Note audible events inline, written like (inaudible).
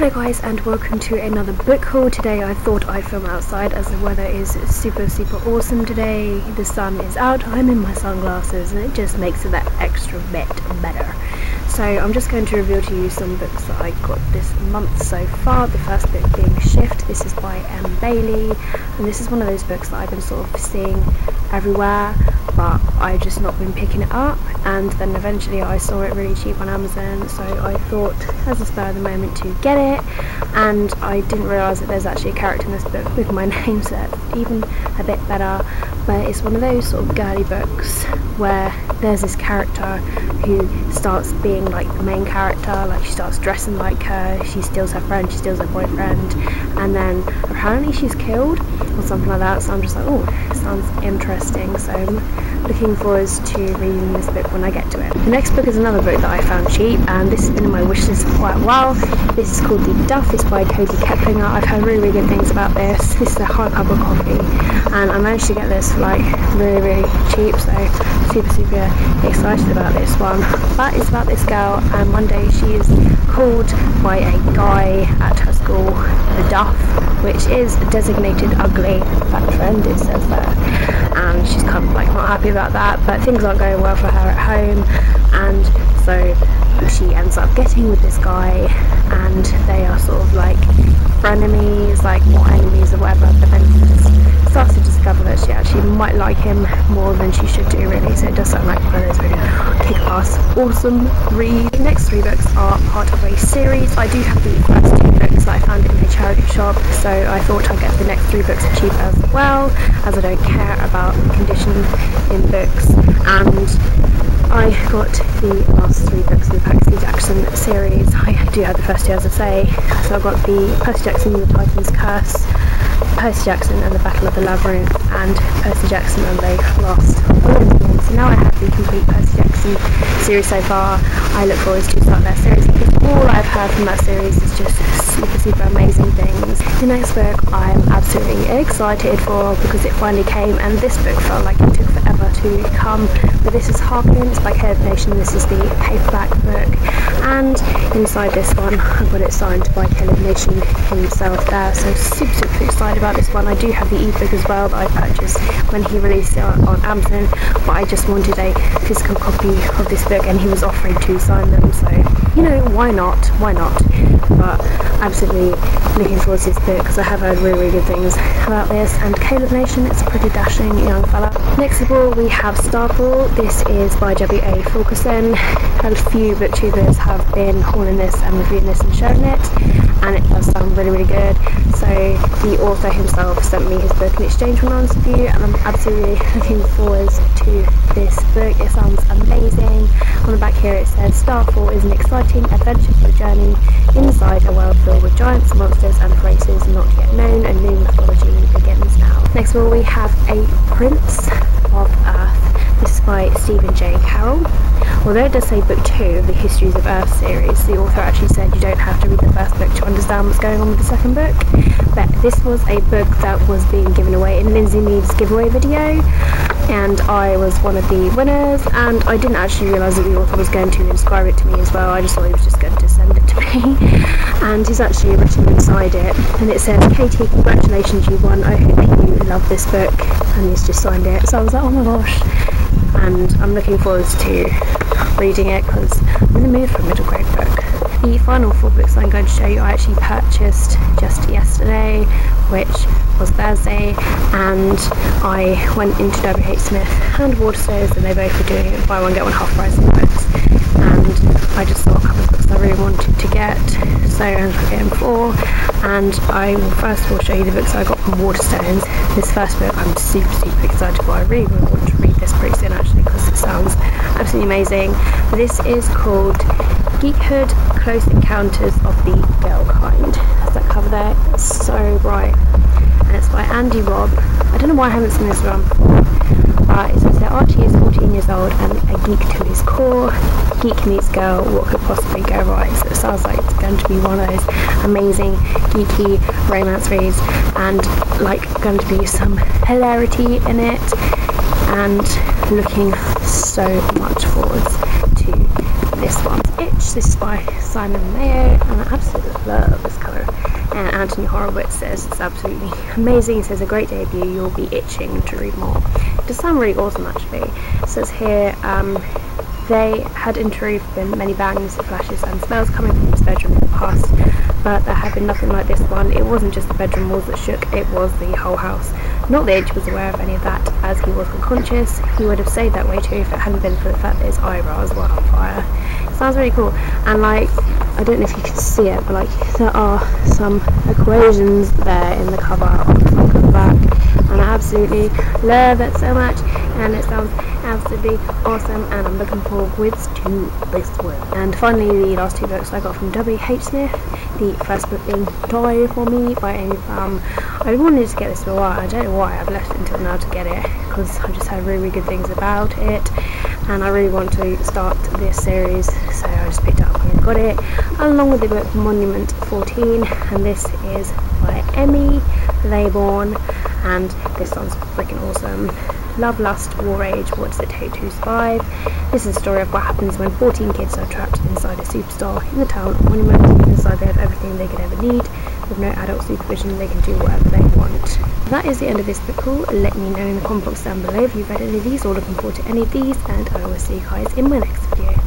Hello guys and welcome to another book haul. Today I thought I'd film outside as the weather is super super awesome today. The sun is out, I'm in my sunglasses and it just makes it that extra bit better. So I'm just going to reveal to you some books that I got this month so far. The first book being Shift, this is by Em Bailey. And this is one of those books that I've been sort of seeing everywhere but I've just not been picking it up. And then eventually I saw it really cheap on Amazon so I thought as a spur of the moment to get it. And I didn't realise that there's actually a character in this book with my (laughs) name so that's even a bit better it's one of those sort of girly books where there's this character who starts being like the main character like she starts dressing like her she steals her friend she steals her boyfriend and then apparently she's killed or something like that so I'm just like oh sounds interesting so Looking forward to reading this book when I get to it. The next book is another book that I found cheap and this has been in my wishlist for quite a while. This is called The Duff, it's by Kody Keplinger. I've heard really really good things about this. This is a hardcover copy and I managed to get this for like really really cheap so super super excited about this one. But it's about this girl and one day she is called by a guy at her school the Duff which is designated ugly that trend it says there and she's kind of like not happy about that but things aren't going well for her at home and so she ends up getting with this guy and they are sort of like frenemies like more enemies or whatever but then she starts to discover that she actually might like him more than she should do really so it does sound like one of those really kick-ass awesome read. The next three books are part of a series. I do have the first two books that I found in a charity shop so I thought I'd get the next three books cheap as well as I don't care about condition in books and I got the last three books in the Percy Jackson series. I do have the first two as I say. So I got the Percy Jackson and the Titan's Curse, Percy Jackson and the Battle of the Labyrinth and Percy Jackson and the Lost. So now I have the complete Percy Jackson series so far. I look forward to start that series all I've heard from that series is just super super amazing things. The next book I'm absolutely excited for because it finally came and this book felt like it took forever to come. But this is Harkins by Caleb Nation. This is the paperback book. And inside this one I've got it signed by Caleb Nation himself there. So super super excited about this one. I do have the ebook as well that I purchased when he released it on Amazon but I just wanted a physical copy of this book and he was offering to sign them. So you know why not? Why not? But absolutely looking forward to this book because I have heard really, really good things about this. And Caleb Nation is a pretty dashing young fella. Next of all we have Starfall, this is by W.A. Fulkerson. A few booktubers have been hauling this and reviewing this and showing it and it does sound really really good so the author himself sent me his book in exchange for an honest review and I'm absolutely (laughs) looking forward to this book, it sounds amazing. On the back here it says Starfall is an exciting adventurous journey inside a world filled with giants, monsters and races not yet known and new mythology begins now. Next of all we have A Prince of Earth. This is by Stephen J. Carroll. Although it does say book two of the Histories of Earth series, the author actually said you don't have to read the first book to understand what's going on with the second book. But this was a book that was being given away in Lindsay Mead's giveaway video and I was one of the winners and I didn't actually realise that the author was going to inscribe it to me as well. I just thought he was just going to and he's actually written inside it and it says Katie congratulations you won I hope you love this book and he's just signed it so I was like oh my gosh and I'm looking forward to reading it because I'm in the mood for a middle grade book. The final four books I'm going to show you I actually purchased just yesterday, which was Thursday, and I went into WH Smith and Waterstones and they both were doing buy one get one half price books. And I just saw a couple of books I really wanted to get, so I ended up getting four. And I will first of all show you the books I got from Waterstones. This first book I'm super super excited for. I really, really want to read this pretty soon actually because it sounds absolutely amazing. This is called Geekhood Close Encounters of the Girl Kind. Has that cover there? It's so bright. And it's by Andy Robb. I don't know why I haven't seen this around before. That Archie is 14 years old and a geek to his core. Geek meets girl, what could possibly go right? So it sounds like it's going to be one of those amazing geeky romance reads and like going to be some hilarity in it and looking so much forward to this one's Itch. This is by Simon Mayo, and I absolutely love this colour. And Anthony Horowitz says it's absolutely amazing. He says a great debut. You'll be itching to read more. It does sound really awesome, actually. It says here. Um, they had in truth been many bangs, flashes and smells coming from his bedroom in the past, but there had been nothing like this one. It wasn't just the bedroom walls that shook, it was the whole house. Not that Itch was aware of any of that, as he was unconscious. He would have stayed that way too if it hadn't been for the fact that his eyebrows were on fire. Sounds really cool, and like, I don't know if you can see it, but like, there are some equations there in the cover on the front and the back, and I absolutely love it so much, and it sounds absolutely awesome and I'm looking forward to this one. And finally the last two books I got from W.H. Smith, the first book being Die For Me by Amy Plum. I wanted to get this for a while, I don't know why I've left until now to get it because I've just heard really, really good things about it and I really want to start this series so I just picked up got it along with the book Monument 14 and this is by Emmy Laybourne and this sounds freaking awesome. Love, Lust, War Rage, What Does It Take to Survive? This is a story of what happens when 14 kids are trapped inside a superstar in the town of Monument. Inside they have everything they could ever need. With no adult supervision, they can do whatever they want. That is the end of this book haul. Let me know in the comment box down below if you've read any of these or looking forward to any of these, and I will see you guys in my next video.